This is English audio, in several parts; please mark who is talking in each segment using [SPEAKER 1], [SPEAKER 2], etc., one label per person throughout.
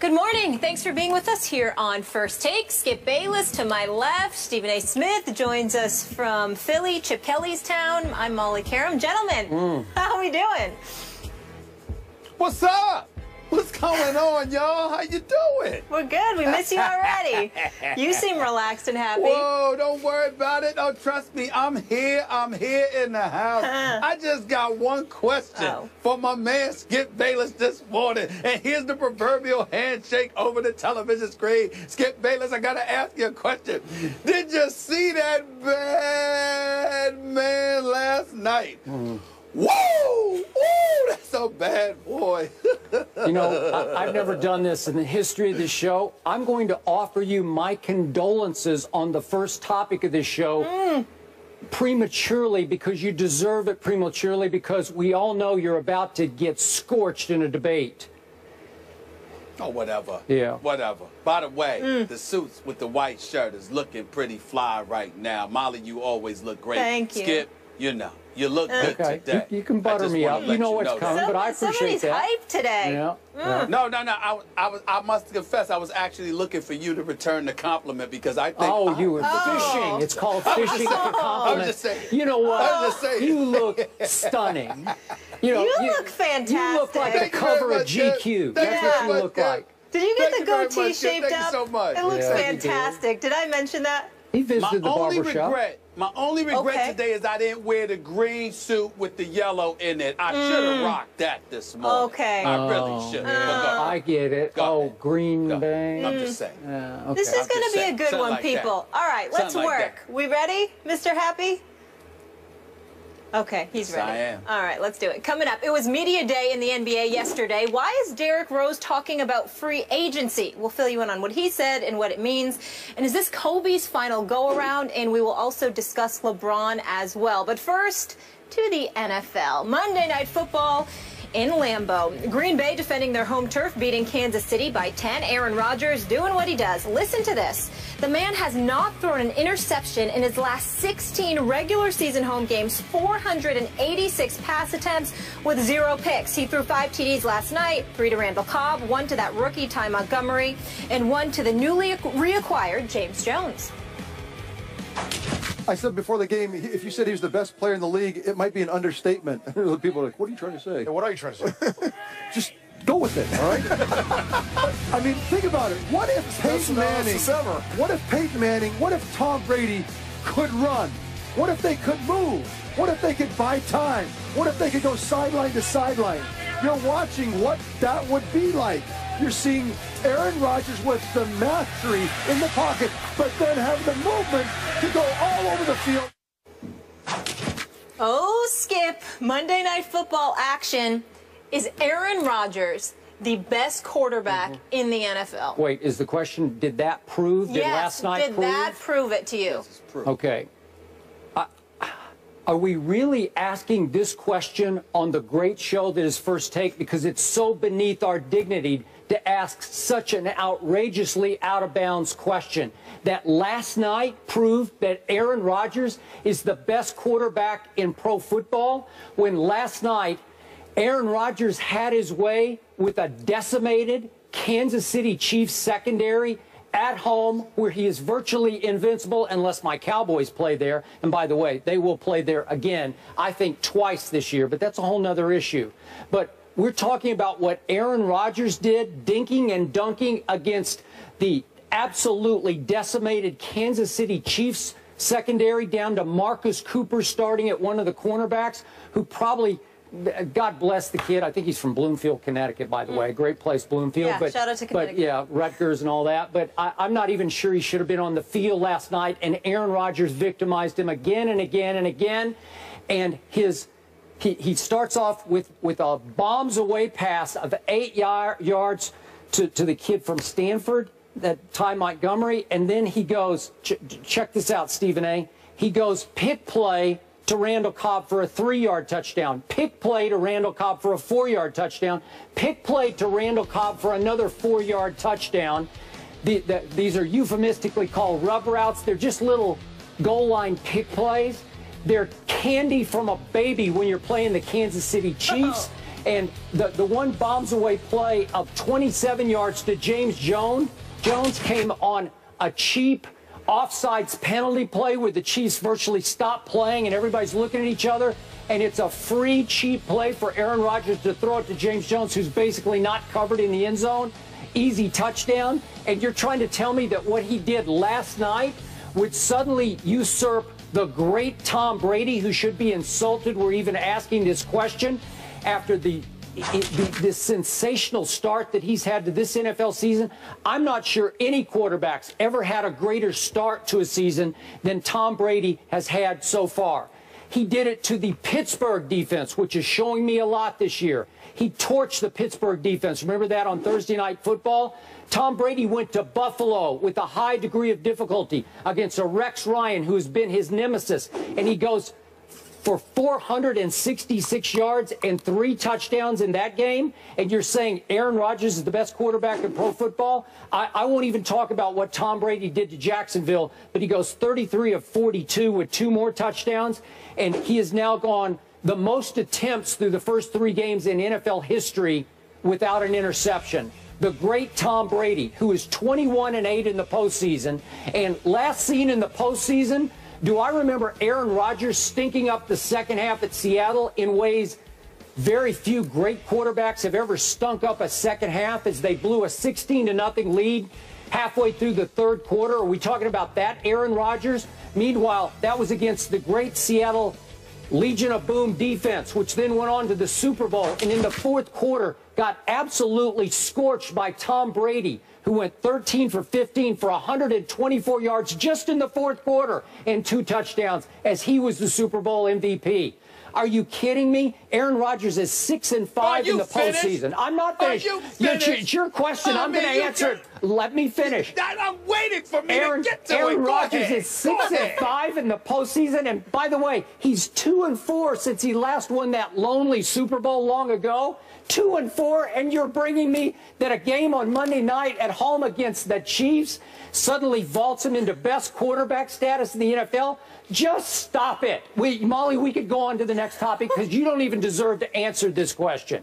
[SPEAKER 1] Good morning. Thanks for being with us here on First Take. Skip Bayless to my left. Stephen A. Smith joins us from Philly, Chip Kelly's town. I'm Molly Qerim. Gentlemen, mm. how are we doing?
[SPEAKER 2] What's up? What's going on, y'all? How you doing?
[SPEAKER 1] We're good. We miss you already. you seem relaxed and happy.
[SPEAKER 2] Whoa, don't worry about it. Oh, trust me, I'm here. I'm here in the house. I just got one question
[SPEAKER 1] Oh.
[SPEAKER 2] for my man Skip Bayless this morning. And here's the proverbial handshake over the television screen. Skip Bayless, I gotta ask you a question. Did you see that bad man last night? Mm. Whoa! Woo! That's a bad boy.
[SPEAKER 3] You know, I, I've never done this in the history of the show. I'm going to offer you my condolences on the first topic of this show prematurely because you deserve it prematurely because we all know you're about to get scorched in a debate.
[SPEAKER 2] Oh, whatever.
[SPEAKER 3] Yeah.
[SPEAKER 2] Whatever. By the way,
[SPEAKER 1] Mm.
[SPEAKER 2] the suits with the white shirt is looking pretty fly right now. Molly, you always look great.
[SPEAKER 1] Thank you.
[SPEAKER 2] Skip, you know, you look good
[SPEAKER 3] Okay,
[SPEAKER 2] today.
[SPEAKER 3] you, you can butter me up. You know what's
[SPEAKER 2] that.
[SPEAKER 3] coming, but I
[SPEAKER 1] Some-
[SPEAKER 3] appreciate
[SPEAKER 1] somebody's
[SPEAKER 3] that.
[SPEAKER 1] hyped today.
[SPEAKER 3] Yeah.
[SPEAKER 1] Mm.
[SPEAKER 3] yeah.
[SPEAKER 2] No, no, no. I, I was. I must confess, I was actually looking for you to return the compliment because I think.
[SPEAKER 3] Oh,
[SPEAKER 2] I-
[SPEAKER 3] you were
[SPEAKER 1] Oh.
[SPEAKER 3] fishing. It's called fishing for compliment.
[SPEAKER 2] just saying.
[SPEAKER 3] You know what?
[SPEAKER 2] I was just saying.
[SPEAKER 3] You look stunning. You know,
[SPEAKER 1] You look fantastic.
[SPEAKER 3] You look like the
[SPEAKER 2] Thank you
[SPEAKER 3] cover of. GQ.
[SPEAKER 2] Thank
[SPEAKER 3] That's
[SPEAKER 2] you
[SPEAKER 3] what you look like.
[SPEAKER 1] Did you get
[SPEAKER 2] Thank
[SPEAKER 1] the goatee
[SPEAKER 2] much, Deb.
[SPEAKER 1] shaped
[SPEAKER 2] Thank you
[SPEAKER 1] up?
[SPEAKER 2] so much.
[SPEAKER 1] It looks
[SPEAKER 3] Yeah, you did.
[SPEAKER 1] fantastic. Did I mention that?
[SPEAKER 3] He
[SPEAKER 2] My
[SPEAKER 3] the
[SPEAKER 2] only
[SPEAKER 3] barber shop.
[SPEAKER 2] regret, my only regret
[SPEAKER 1] Okay.
[SPEAKER 2] today is I didn't wear the green suit with the yellow in it. I should have rocked that this morning.
[SPEAKER 1] Mm. Okay.
[SPEAKER 2] I really
[SPEAKER 3] Oh,
[SPEAKER 2] should.
[SPEAKER 3] yeah. I get it.
[SPEAKER 2] Go
[SPEAKER 3] oh,
[SPEAKER 2] ahead.
[SPEAKER 3] Green
[SPEAKER 2] Go.
[SPEAKER 3] Bay.
[SPEAKER 2] I'm just saying.
[SPEAKER 3] Yeah, okay.
[SPEAKER 1] This is going to
[SPEAKER 2] just
[SPEAKER 1] be a good
[SPEAKER 2] something
[SPEAKER 1] one,
[SPEAKER 2] like that.
[SPEAKER 1] people. All right, let's
[SPEAKER 2] Something
[SPEAKER 1] work.
[SPEAKER 2] that.
[SPEAKER 1] We ready, Mr. Happy? Okay, he's
[SPEAKER 2] Yes,
[SPEAKER 1] ready.
[SPEAKER 2] I am.
[SPEAKER 1] All right, let's do it. Coming up, it was media day in the NBA yesterday. Why is Derrick Rose talking about free agency? We'll fill you in on what he said and what it means. And is this Kobe's final go around? And we will also discuss LeBron as well. But first, to the NFL. Monday Night Football in Lambeau. Green Bay defending their home turf, beating Kansas City by 10. Aaron Rodgers doing what he does. Listen to this. The man has not thrown an interception in his last 16 regular season home games, 486 pass attempts with zero picks. He threw five TDs last night, three to Randall Cobb, one to that rookie Ty Montgomery, and one to the newly reacquired James Jones.
[SPEAKER 4] I said before the game, if you said he was the best player in the league, it might be an understatement. People are like, what are you trying to say?
[SPEAKER 5] What are you trying to say?
[SPEAKER 4] Just go with it, all right? I mean, think about it. What if Peyton Manning,
[SPEAKER 5] ever.
[SPEAKER 4] what if Peyton Manning, what if Tom Brady could run? What if they could move? What if they could buy time? What if they could go sideline to sideline? You're watching what that would be like. You're seeing Aaron Rodgers with the mastery in the pocket, but then have the movement to go all over the field.
[SPEAKER 1] Oh, Skip, Monday Night Football action. Is Aaron Rodgers the best quarterback mm-hmm. in the NFL?
[SPEAKER 3] Wait, is the question, did that prove? Did
[SPEAKER 1] yes,
[SPEAKER 3] last night
[SPEAKER 1] did
[SPEAKER 3] prove?
[SPEAKER 1] that prove it to you?
[SPEAKER 3] Okay. I- Are we really asking this question on the great show that is First Take? Because it's so beneath our dignity to ask such an outrageously out of bounds question. That last night proved that Aaron Rodgers is the best quarterback in pro football, when last night Aaron Rodgers had his way with a decimated Kansas City Chiefs secondary at home where he is virtually invincible unless my Cowboys play there. And by the way, they will play there again, I think twice this year, but that's a whole nother issue. But we're talking about what Aaron Rodgers did, dinking and dunking against the absolutely decimated Kansas City Chiefs secondary down to Marcus Cooper starting at one of the cornerbacks who probably God bless the kid. I think he's from Bloomfield, Connecticut, by the way. Mm. Great place, Bloomfield.
[SPEAKER 1] Yeah,
[SPEAKER 3] but,
[SPEAKER 1] shout out to Connecticut.
[SPEAKER 3] But yeah, Rutgers and all that. But I, I'm not even sure he should have been on the field last night. And Aaron Rodgers victimized him again and again and again. And his he, he starts off with, with a bombs away pass of eight yar, yards to, to the kid from Stanford, that Ty Montgomery, and then he goes, ch- check this out, Stephen A. He goes pick play to Randall Cobb for a three-yard touchdown, pick play to Randall Cobb for a four-yard touchdown, pick play to Randall Cobb for another four-yard touchdown. The, the, these are euphemistically called rub routes. They're just little goal line pick plays. They're candy from a baby when you're playing the Kansas City Chiefs. And the, the one bombs away play of 27 yards to James Jones, Jones came on a cheap offsides penalty play where the Chiefs virtually stopped playing and everybody's looking at each other. And it's a free, cheap play for Aaron Rodgers to throw it to James Jones, who's basically not covered in the end zone. Easy touchdown. And you're trying to tell me that what he did last night would suddenly usurp the great Tom Brady, who should be insulted. We're even asking this question after the the, this sensational start that he's had to this NFL season, I'm not sure any quarterbacks ever had a greater start to a season than Tom Brady has had so far. He did it to the Pittsburgh defense, which is showing me a lot this year. He torched the Pittsburgh defense. Remember that on Thursday Night Football? Tom Brady went to Buffalo with a high degree of difficulty against a Rex Ryan, who has been his nemesis, and he goes for 466 yards and three touchdowns in that game, and you're saying Aaron Rodgers is the best quarterback in pro football? I, I, won't even talk about what Tom Brady did to Jacksonville, but he goes 33 of 42 with two more touchdowns, and he has now gone the most attempts through the first three games in NFL history without an interception the great Tom Brady, who is 21 and 8 in the postseason, and last seen in the postseason do I remember Aaron Rodgers stinking up the second half at Seattle in ways very few great quarterbacks have ever stunk up a second half as they blew a 16 to nothing lead halfway through the third quarter? Are we talking about that Aaron Rodgers? Meanwhile, that was against the great Seattle Legion of Boom defense, which then went on to the Super Bowl and in the fourth quarter got absolutely scorched by Tom Brady who went 13 for 15 for 124 yards just in the fourth quarter and two touchdowns as he was the Super Bowl MVP. Are you kidding me? Aaron Rodgers is six and five in the finished? postseason. I'm not finished.
[SPEAKER 2] You finished?
[SPEAKER 3] It's your question. I am going to answer it. Let me finish.
[SPEAKER 2] I'm waiting for me
[SPEAKER 3] Aaron,
[SPEAKER 2] to get to
[SPEAKER 3] Aaron
[SPEAKER 2] it.
[SPEAKER 3] Rodgers is six and five in the postseason, and by the way, he's two and four since he last won that lonely Super Bowl long ago two and four, and you're bringing me that a game on Monday night at home against the Chiefs suddenly vaults him into best quarterback status in the NFL? Just stop it. We, Molly, we could go on to the next topic because you don't even deserve to answer this question.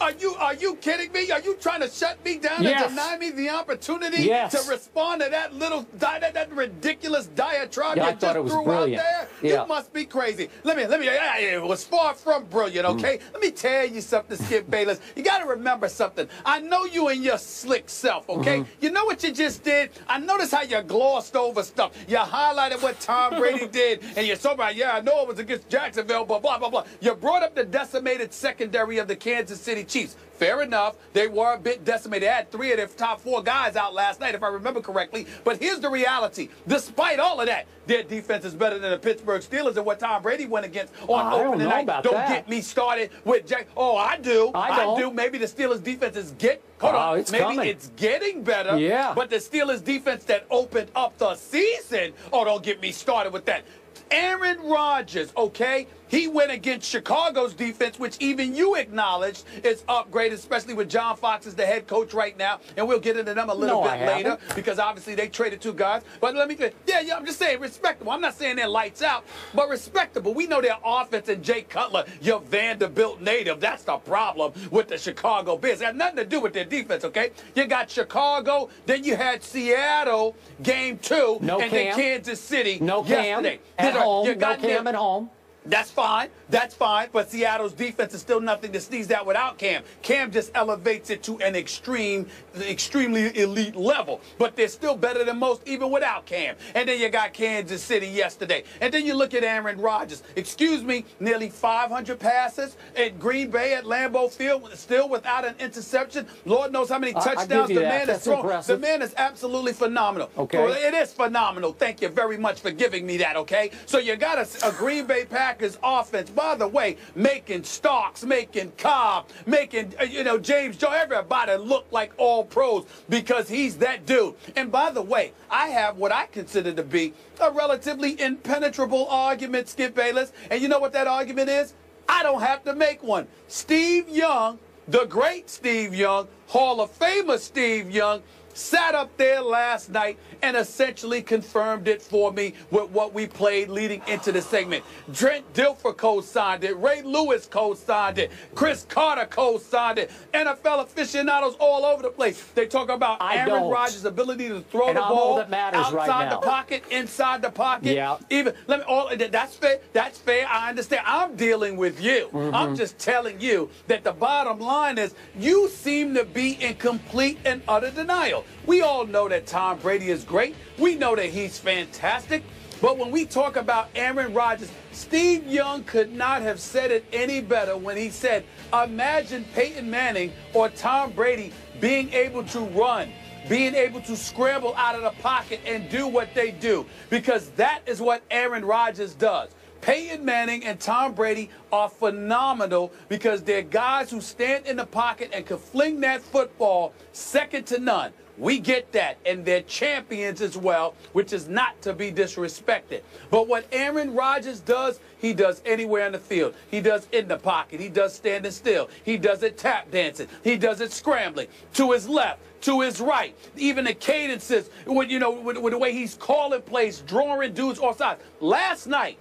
[SPEAKER 2] Are you are you kidding me? Are you trying to shut me down
[SPEAKER 3] yes.
[SPEAKER 2] and deny me the opportunity
[SPEAKER 3] yes.
[SPEAKER 2] to respond to that little that, that ridiculous diatribe
[SPEAKER 3] yeah,
[SPEAKER 2] you just threw brilliant. out there?
[SPEAKER 3] Yeah.
[SPEAKER 2] You must be crazy. Let me let me. It was far from brilliant. Mm. Okay, mm. let me tell you something, Skip Bayless. You got to remember something. I know you and your slick self. Okay, mm-hmm. you know what you just did. I noticed how you glossed over stuff. You highlighted what Tom Brady did, and you're so about yeah, I know it was against Jacksonville, but blah blah blah. You brought up the decimated secondary of the Kansas City Chiefs. Fair enough. They were a bit decimated. They had three of their top four guys out last night, if I remember correctly. But here's the reality. Despite all of that, their defense is better than the Pittsburgh Steelers and what Tom Brady went against on
[SPEAKER 3] I
[SPEAKER 2] opening night. Don't
[SPEAKER 3] that.
[SPEAKER 2] get me started with Jack. Oh, I do.
[SPEAKER 3] I,
[SPEAKER 2] I do. Maybe the Steelers defense is get. Hold
[SPEAKER 3] oh,
[SPEAKER 2] on.
[SPEAKER 3] It's
[SPEAKER 2] Maybe
[SPEAKER 3] coming.
[SPEAKER 2] it's getting better.
[SPEAKER 3] Yeah.
[SPEAKER 2] But the Steelers defense that opened up the season. Oh, don't get me started with that. Aaron Rodgers, okay? He went against Chicago's defense, which even you acknowledged is upgraded, especially with John Fox as the head coach right now. And we'll get into them a little
[SPEAKER 3] no,
[SPEAKER 2] bit later because obviously they traded two guys. But let me, yeah, yeah, I'm just saying respectable. I'm not saying they're lights out, but respectable. We know their offense and Jay Cutler, your Vanderbilt native. That's the problem with the Chicago Bears. It had nothing to do with their defense, okay? You got Chicago, then you had Seattle, game two,
[SPEAKER 3] no
[SPEAKER 2] and
[SPEAKER 3] Kam.
[SPEAKER 2] then Kansas City
[SPEAKER 3] no
[SPEAKER 2] yesterday.
[SPEAKER 3] Kam at home,
[SPEAKER 2] you got
[SPEAKER 3] no Kam at home.
[SPEAKER 2] That's fine. That's fine. But Seattle's defense is still nothing to sneeze at without Kam. Kam just elevates it to an extreme, extremely elite level. But they're still better than most even without Kam. And then you got Kansas City yesterday. And then you look at Aaron Rodgers. Excuse me, nearly 500 passes at Green Bay at Lambeau Field, still without an interception. Lord knows how many touchdowns the man has thrown. The man is absolutely phenomenal.
[SPEAKER 3] Okay.
[SPEAKER 2] It is phenomenal. Thank you very much for giving me that, okay? So you got a, a Green Bay Packers offense, by the way, making Starks, making Cobb, making, uh, you know, James Joe, everybody look like all pros because he's that dude. And by the way, I have what I consider to be a relatively impenetrable argument, Skip Bayless. And you know what that argument is? I don't have to make one. Steve Young, the great Steve Young, Hall of Famer Steve Young, sat up there last night and essentially confirmed it for me with what we played leading into the segment. Trent Dilfer co-signed it. Ray Lewis co-signed it. Cris Carter co-signed it. NFL aficionados all over the place. They talk about
[SPEAKER 3] I
[SPEAKER 2] Aaron. Rodgers' ability to throw
[SPEAKER 3] And
[SPEAKER 2] the
[SPEAKER 3] I'm
[SPEAKER 2] ball
[SPEAKER 3] that matters
[SPEAKER 2] outside
[SPEAKER 3] right now.
[SPEAKER 2] the pocket, inside the pocket.
[SPEAKER 3] Yeah.
[SPEAKER 2] Even let me all that's fair. That's fair. I understand. I'm dealing with you.
[SPEAKER 3] Mm-hmm.
[SPEAKER 2] I'm just telling you that the bottom line is you seem to be in complete and utter denial. We all know that Tom Brady is great. We know that he's fantastic. But when we talk about Aaron Rodgers, Steve Young could not have said it any better when he said, Imagine Peyton Manning or Tom Brady being able to run, being able to scramble out of the pocket and do what they do, because that is what Aaron Rodgers does. Peyton Manning and Tom Brady are phenomenal because they're guys who stand in the pocket and can fling that football second to none. We get that, and they're champions as well, which is not to be disrespected. But what Aaron Rodgers does, he does anywhere in the field. He does in the pocket. He does standing still. He does it tap dancing. He does it scrambling to his left, to his right. Even the cadences, with, you know, with, with the way he's calling plays, drawing dudes offside. Last night,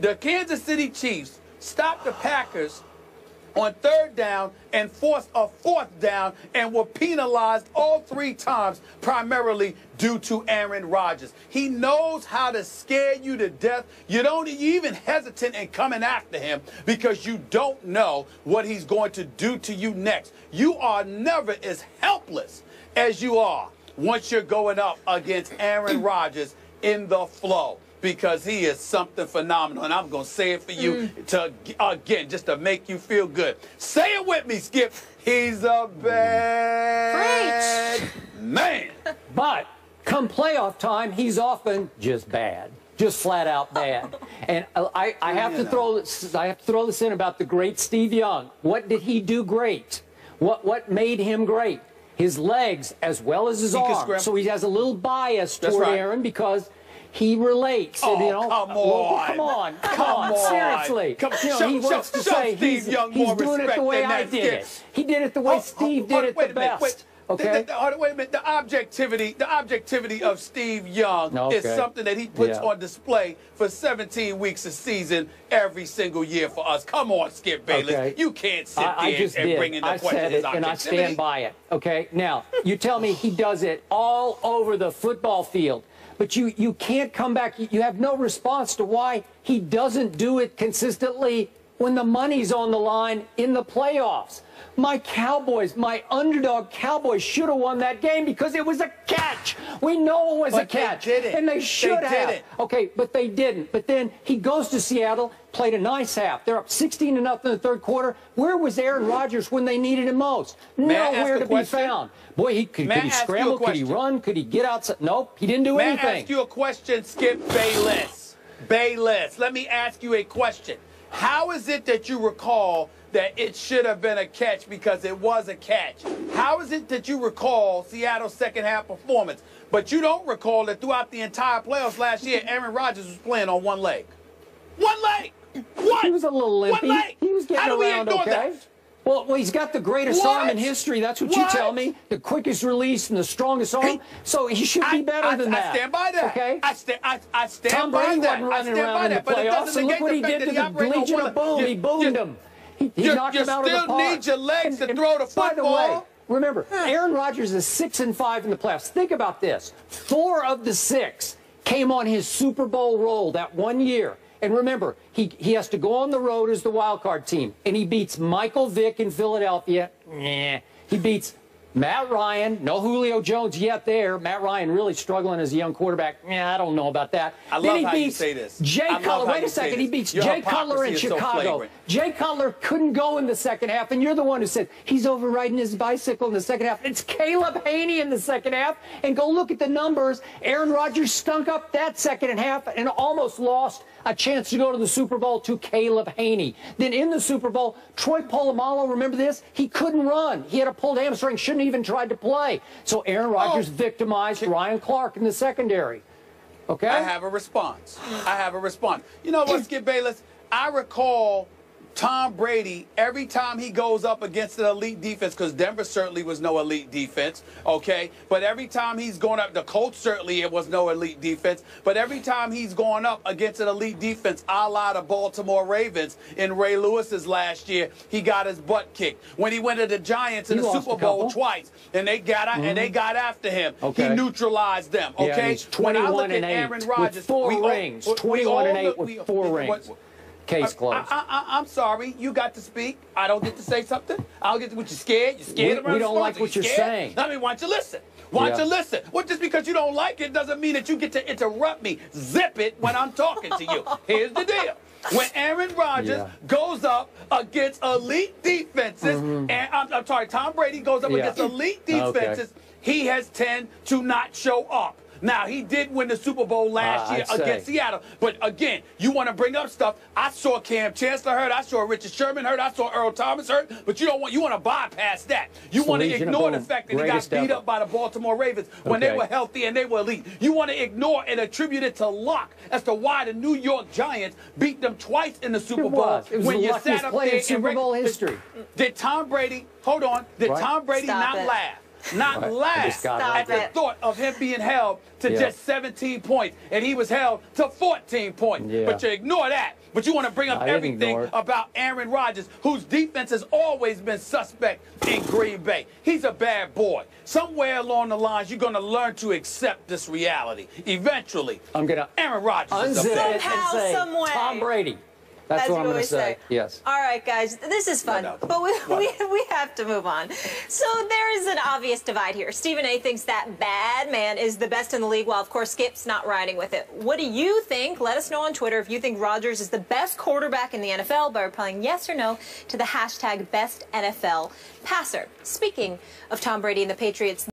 [SPEAKER 2] the Kansas City Chiefs stopped the Packers on third down and forced a fourth down and were penalized all three times, primarily due to Aaron Rodgers. He knows how to scare you to death. You don't even hesitant in coming after him because you don't know what he's going to do to you next. You are never as helpless as you are once you're going up against Aaron Rodgers in the flow because he is something phenomenal. And I'm going to say it for you mm. to again, just to make you feel good. Say it with me, Skip. He's a bad man.
[SPEAKER 3] But come playoff time, he's often just bad, just flat out bad. And uh, I, I have to throw this, I have to throw this in about the great Steve Young. What did he do great? What what made him great? His legs as well as his
[SPEAKER 2] He could
[SPEAKER 3] arm. So he has a little bias
[SPEAKER 2] That's
[SPEAKER 3] toward
[SPEAKER 2] right.
[SPEAKER 3] Aaron because. He relates,
[SPEAKER 2] Oh,
[SPEAKER 3] you know.
[SPEAKER 2] come
[SPEAKER 3] well,
[SPEAKER 2] on.
[SPEAKER 3] come on, come,
[SPEAKER 2] Come
[SPEAKER 3] on,
[SPEAKER 2] on.
[SPEAKER 3] seriously.
[SPEAKER 2] Come-
[SPEAKER 3] you know,
[SPEAKER 2] show-
[SPEAKER 3] he
[SPEAKER 2] show-
[SPEAKER 3] to
[SPEAKER 2] show
[SPEAKER 3] say
[SPEAKER 2] Steve
[SPEAKER 3] he's,
[SPEAKER 2] Young
[SPEAKER 3] he's
[SPEAKER 2] more
[SPEAKER 3] doing it the way I did it. He did it the way
[SPEAKER 2] Oh, oh
[SPEAKER 3] Steve
[SPEAKER 2] oh,
[SPEAKER 3] did it the
[SPEAKER 2] minute,
[SPEAKER 3] best.
[SPEAKER 2] wait.
[SPEAKER 3] Okay.
[SPEAKER 2] The, the, hold on, wait a minute. The objectivity, the objectivity of Steve Young is something that he puts
[SPEAKER 3] Yeah.
[SPEAKER 2] on display for 17 weeks a season every single year for us. Come on, Skip Bayless.
[SPEAKER 3] Okay.
[SPEAKER 2] You can't sit
[SPEAKER 3] I, I
[SPEAKER 2] there
[SPEAKER 3] just
[SPEAKER 2] and
[SPEAKER 3] did.
[SPEAKER 2] bring into
[SPEAKER 3] I
[SPEAKER 2] question
[SPEAKER 3] said it, and I stand by it. Okay. Now you tell me he does it all over the football field, but you you can't come back. You- You have no response to why he doesn't do it consistently when the money's on the line in the playoffs. My Cowboys, my underdog Cowboys, should have won that game because it was a catch. We know it was
[SPEAKER 2] But
[SPEAKER 3] a
[SPEAKER 2] they
[SPEAKER 3] catch,
[SPEAKER 2] didn't.
[SPEAKER 3] and they
[SPEAKER 2] They
[SPEAKER 3] should have.
[SPEAKER 2] didn't.
[SPEAKER 3] Okay, but they didn't. But then he goes to Seattle, played a nice half. They're up 16 to nothing in the third quarter. Where was Aaron Rodgers when they needed him most?
[SPEAKER 2] May
[SPEAKER 3] Nowhere to be found. Boy, he could, could he
[SPEAKER 2] ask you a
[SPEAKER 3] scramble? Could he run? Could he get outside? Nope, he didn't do
[SPEAKER 2] May I ask you a question, Skip Bayless? Bayless, let me ask you a question. How is it that you recall that it should have been a catch because it was a catch? How is it that you recall Seattle's second half performance, but you don't recall that throughout the entire playoffs last year, Aaron Rodgers was playing on one leg? One leg! What?
[SPEAKER 3] he was a little limpy.
[SPEAKER 2] One leg!
[SPEAKER 3] He was getting
[SPEAKER 2] How do we
[SPEAKER 3] around
[SPEAKER 2] ignore
[SPEAKER 3] okay.
[SPEAKER 2] that?
[SPEAKER 3] Well, well, he's got the greatest
[SPEAKER 2] What?
[SPEAKER 3] arm in history. That's what, you tell me. The quickest release and the strongest arm. So he should be better
[SPEAKER 2] I,
[SPEAKER 3] than
[SPEAKER 2] I
[SPEAKER 3] that.
[SPEAKER 2] stand by that.
[SPEAKER 3] Okay.
[SPEAKER 2] I, sta- I, I stand
[SPEAKER 3] Tom
[SPEAKER 2] by
[SPEAKER 3] Brady
[SPEAKER 2] that.
[SPEAKER 3] wasn't
[SPEAKER 2] I
[SPEAKER 3] running
[SPEAKER 2] stand
[SPEAKER 3] around
[SPEAKER 2] by
[SPEAKER 3] in the
[SPEAKER 2] that. But it
[SPEAKER 3] playoffs,
[SPEAKER 2] doesn't
[SPEAKER 3] and look what he did to the Legion of Boom. He
[SPEAKER 2] You-
[SPEAKER 3] boomed
[SPEAKER 2] you-
[SPEAKER 3] him. He, he
[SPEAKER 2] you-
[SPEAKER 3] knocked
[SPEAKER 2] you
[SPEAKER 3] him out of
[SPEAKER 2] still
[SPEAKER 3] the park.
[SPEAKER 2] need your legs to throw the
[SPEAKER 3] By the way, remember, Aaron Rodgers is six and five in the playoffs. Think about this: four of the six came on his Super Bowl roll that one year. And remember, he, he has to go on the road as the wild card team, and he beats Michael Vick in Philadelphia. Nah. He beats Matt Ryan, no Julio Jones yet there. Matt Ryan really struggling as a young quarterback. Yeah, I don't know about that.
[SPEAKER 2] I
[SPEAKER 3] then
[SPEAKER 2] love
[SPEAKER 3] he
[SPEAKER 2] how you say this.
[SPEAKER 3] Jay
[SPEAKER 2] I
[SPEAKER 3] Cutler. Wait a second. He beats
[SPEAKER 2] Your
[SPEAKER 3] Jay Cutler in
[SPEAKER 2] is so
[SPEAKER 3] Chicago. Jay Cutler couldn't go in the second half, and you're the one who said he's overriding his bicycle in the second half. It's Caleb Hanie in the second half, and go look at the numbers. Aaron Rodgers stunk up that second half and almost lost a chance to go to the Super Bowl to Caleb Hanie. Then in the Super Bowl, Troy Polamalu, remember this? He couldn't run. He had a pulled hamstring, shouldn't even tried to play. So Aaron oh. Rodgers
[SPEAKER 2] Oh.
[SPEAKER 3] victimized Ryan Clark in the secondary. Okay?
[SPEAKER 2] I have a response. I have a response. You know what, Skip Bayless? I recall Tom Brady, every time he goes up against an elite defense, because Denver certainly was no elite defense, okay? But every time he's going up, the Colts certainly it was no elite defense. But every time he's going up against an elite defense, a la the Baltimore Ravens in Ray Lewis's last year, he got his butt kicked. When he went to the Giants in
[SPEAKER 3] He
[SPEAKER 2] the Super Bowl twice, and they got and they mm-hmm. got after him,
[SPEAKER 3] Okay.
[SPEAKER 2] he neutralized them.
[SPEAKER 3] Yeah,
[SPEAKER 2] Okay,
[SPEAKER 3] he's
[SPEAKER 2] When I
[SPEAKER 3] 21
[SPEAKER 2] look
[SPEAKER 3] and
[SPEAKER 2] at
[SPEAKER 3] 8
[SPEAKER 2] Aaron
[SPEAKER 3] with
[SPEAKER 2] Rodgers,
[SPEAKER 3] four
[SPEAKER 2] we all-
[SPEAKER 3] rings.
[SPEAKER 2] we
[SPEAKER 3] 21 and 8
[SPEAKER 2] look-
[SPEAKER 3] with
[SPEAKER 2] we-
[SPEAKER 3] four rings.
[SPEAKER 2] what-
[SPEAKER 3] Case closed.
[SPEAKER 2] I, I, I'm sorry. You got to speak. I don't get to say something. I don't get to. What you're scared? You scared
[SPEAKER 3] We- we don't like what
[SPEAKER 2] you
[SPEAKER 3] you're saying.
[SPEAKER 2] I mean, why don't you listen? Why don't you listen? Well, just because you don't like it doesn't mean that you get to interrupt me. Zip it when I'm talking to you. Here's the deal. When Aaron Rodgers
[SPEAKER 3] Yeah.
[SPEAKER 2] goes up against elite defenses, mm-hmm. and I'm, I'm sorry, Tom Brady goes up.
[SPEAKER 3] Yeah.
[SPEAKER 2] against elite
[SPEAKER 3] Okay.
[SPEAKER 2] defenses, he has tend to not show up. Now he did win the Super Bowl last
[SPEAKER 3] Ah,
[SPEAKER 2] year
[SPEAKER 3] I'd say.
[SPEAKER 2] against Seattle, but again, you want to bring up stuff. I saw Kam Chancellor hurt. I saw Richard Sherman hurt. I saw Earl Thomas hurt. But you don't want you want to bypass that. You want to ignore the fact that he got beat
[SPEAKER 3] ever.
[SPEAKER 2] up by the Baltimore Ravens when they were healthy and they were elite. You want to ignore and attribute it to luck as to why the New York Giants beat them twice in the Super
[SPEAKER 3] It
[SPEAKER 2] Bowl.
[SPEAKER 3] was. It was
[SPEAKER 2] when
[SPEAKER 3] the
[SPEAKER 2] you sat up
[SPEAKER 3] play in Super Bowl history.
[SPEAKER 2] Did Tom Brady? Hold on. Did
[SPEAKER 3] Right.
[SPEAKER 2] Tom Brady
[SPEAKER 1] Stop
[SPEAKER 2] not
[SPEAKER 1] it.
[SPEAKER 2] laugh? Not
[SPEAKER 3] Right. I
[SPEAKER 2] laugh
[SPEAKER 3] just got
[SPEAKER 1] Stop
[SPEAKER 2] at the
[SPEAKER 1] it.
[SPEAKER 2] thought of him being held to
[SPEAKER 3] Yeah.
[SPEAKER 2] just 17 points, and he was held to 14 points.
[SPEAKER 3] Yeah.
[SPEAKER 2] But you ignore that. But you want to bring up
[SPEAKER 3] I
[SPEAKER 2] everything about Aaron Rodgers, whose defense has always been suspect in Green Bay. He's a bad boy. Somewhere along the lines, you're going to learn to accept this reality. Eventually,
[SPEAKER 3] I'm gonna
[SPEAKER 2] Aaron Rodgers is a
[SPEAKER 3] unzip
[SPEAKER 2] bad
[SPEAKER 3] it and
[SPEAKER 1] Somehow,
[SPEAKER 3] say
[SPEAKER 1] some way.
[SPEAKER 3] Tom Brady. That's
[SPEAKER 1] As
[SPEAKER 3] what
[SPEAKER 1] you
[SPEAKER 3] I'm going to
[SPEAKER 1] always
[SPEAKER 3] say.
[SPEAKER 1] say.
[SPEAKER 3] Yes.
[SPEAKER 1] All right, guys, this is fun,
[SPEAKER 2] no.
[SPEAKER 1] but we,
[SPEAKER 2] What?
[SPEAKER 1] we, we have to move on. So there is an obvious divide here. Stephen A. thinks that bad man is the best in the league, while of course Skip's not riding with it. What do you think? Let us know on Twitter if you think Rodgers is the best quarterback in the NFL by replying yes or no to the hashtag best NFL passer. Speaking of Tom Brady and the Patriots.